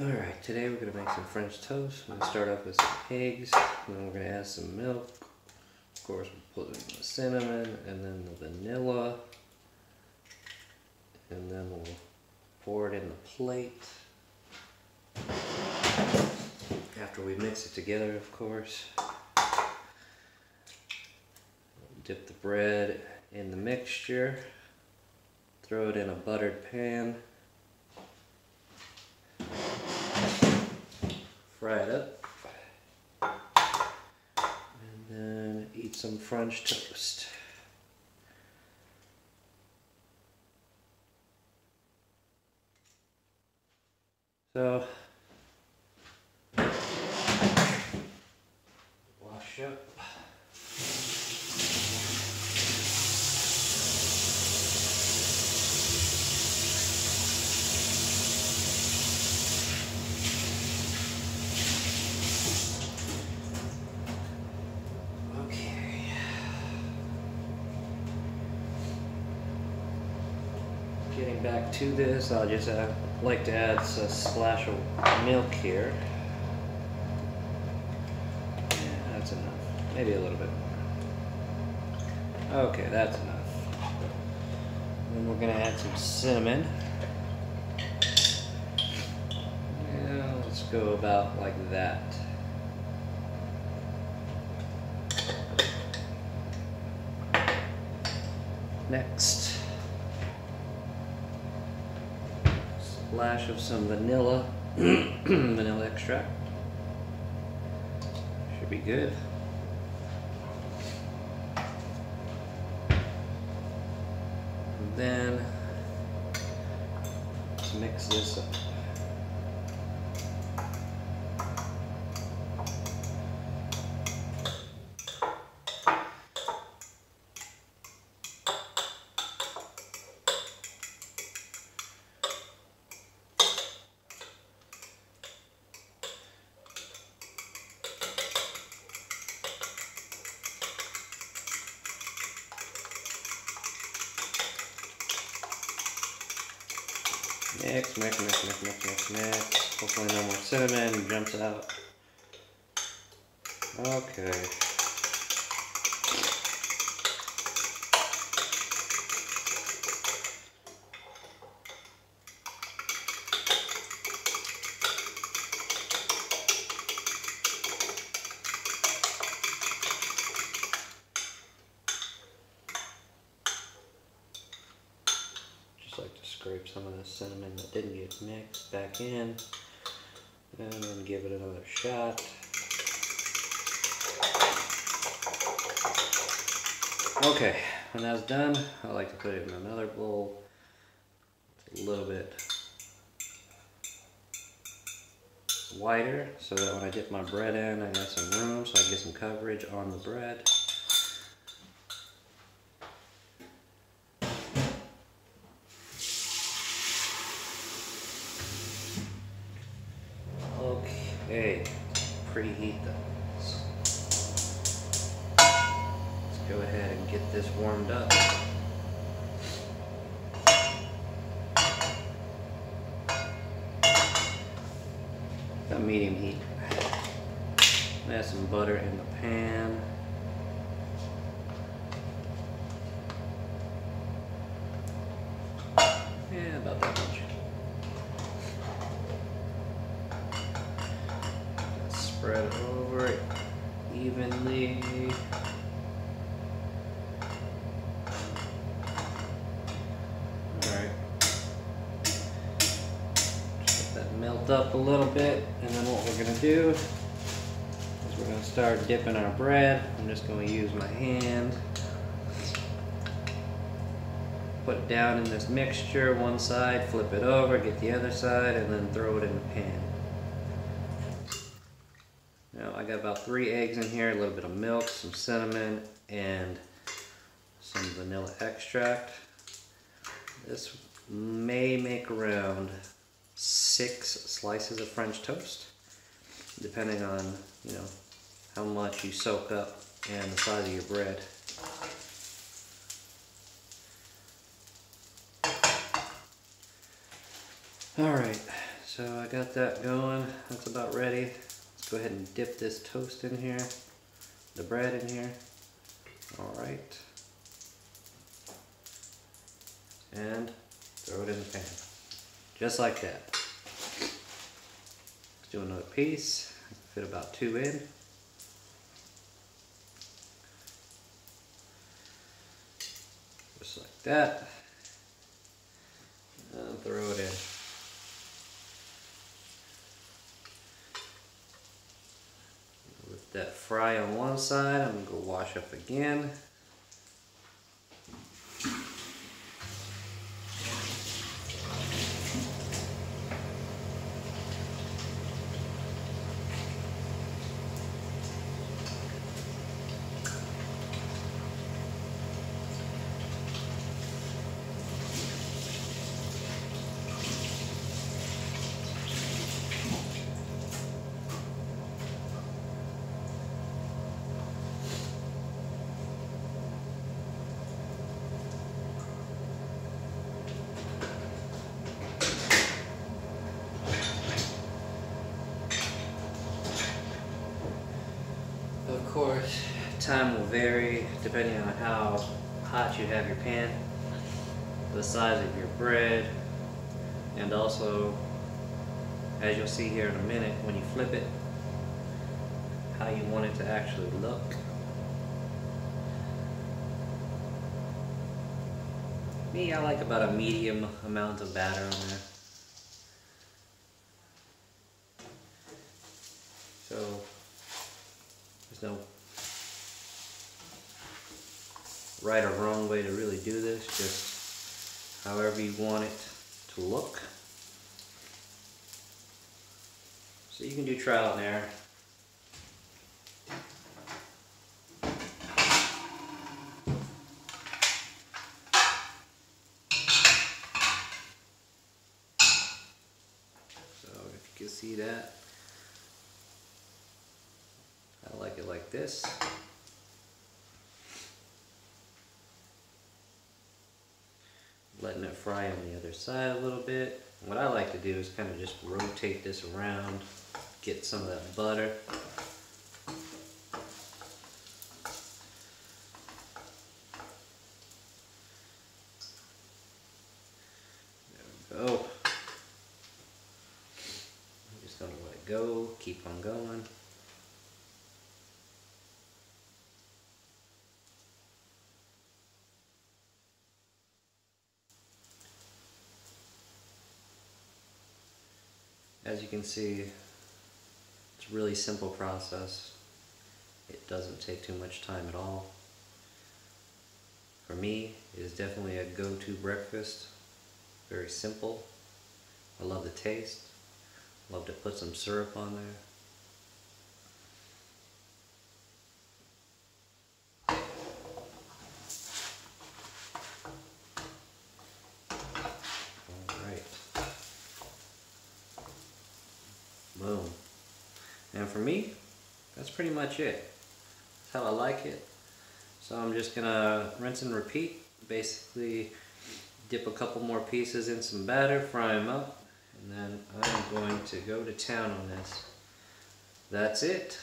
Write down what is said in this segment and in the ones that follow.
Alright, today we're going to make some French toast. I'm going to start off with some eggs, and then we're going to add some milk. Of course, we'll put in the cinnamon, and then the vanilla. And then we'll pour it in the plate. After we mix it together, of course. Dip the bread in the mixture. Throw it in a buttered pan. Fry it up, and then eat some French toast. So, wash up. Okay. Getting back to this, I'll just uh, like to add a splash of milk here. Yeah, that's enough. Maybe a little bit more. Okay, that's enough. Then we're gonna add some cinnamon. Yeah, let's go about like that. Next, splash of some vanilla, vanilla extract. Should be good. And then mix this up. Mix, mix, mix, mix, mix, mix, mix. Hopefully no more cinnamon jumps out. Okay. Just like to scrape some of the cinnamon that didn't get mixed back in. And then give it another shot. Okay, when that's done, I like to put it in another bowl. It's a little bit wider so that when I dip my bread in, I got some room so I get some coverage on the bread. Preheat those. Let's go ahead and get this warmed up. Got medium heat. Add some butter in the pan. Yeah, about that much. Spread over evenly. Alright. That melt up a little bit, and then what we're gonna do is we're gonna start dipping our bread. I'm just gonna use my hand. Put it down in this mixture, one side, flip it over, get the other side, and then throw it in the pan. Now I got about three eggs in here, a little bit of milk, some cinnamon, and some vanilla extract. This may make around six slices of French toast, depending on, you know, how much you soak up and the size of your bread. All right, So I got that going. That's about ready. Go ahead and dip this toast in here, the bread in here. All right. And throw it in the pan. Just like that. Let's do another piece. Fit about two in. Just like that. And throw it in. That fry on one side, I'm gonna go wash up again. Of course, time will vary depending on how hot you have your pan, the size of your bread, and also, as you'll see here in a minute, when you flip it, how you want it to actually look. Me, I like about a medium amount of batter on there. So, there's no right or wrong way to really do this, just however you want it to look. So you can do trial and error. So if you can see that, I like it like this. Letting it fry on the other side a little bit. What I like to do is kind of just rotate this around, get some of that butter. There we go. I'm just gonna let it go, keep on going. As you can see, it's a really simple process. It doesn't take too much time at all. For me, it is definitely a go-to breakfast. Very simple. I love the taste. Love to put some syrup on there. Alright. Boom. And for me, that's pretty much it. That's how I like it. So I'm just gonna rinse and repeat. Basically, dip a couple more pieces in some batter, fry them up, and then I'm going to go to town on this. That's it.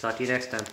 Talk to you next time.